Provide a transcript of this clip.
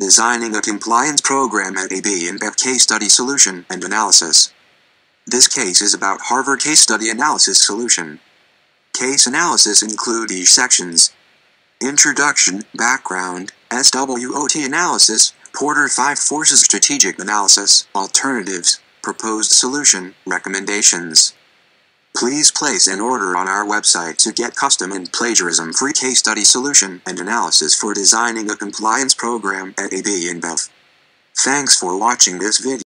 Designing a Compliance Program at AB InBev Case Study Solution and Analysis. This case is about Harvard Case Study Analysis Solution. Case analysis include these sections. Introduction, Background, SWOT Analysis, Porter 5 Forces Strategic Analysis, Alternatives, Proposed Solution, Recommendations. Please place an order on our website to get custom and plagiarism free case study solution and analysis for designing a compliance program at AB InBev. Thanks for watching this video.